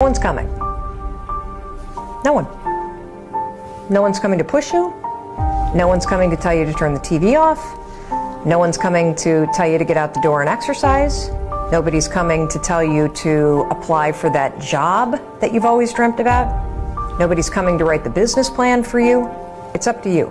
No one's coming. No one. No one's coming to push you. No one's coming to tell you to turn the TV off. No one's coming to tell you to get out the door and exercise. Nobody's coming to tell you to apply for that job that you've always dreamt about. Nobody's coming to write the business plan for you. It's up to you.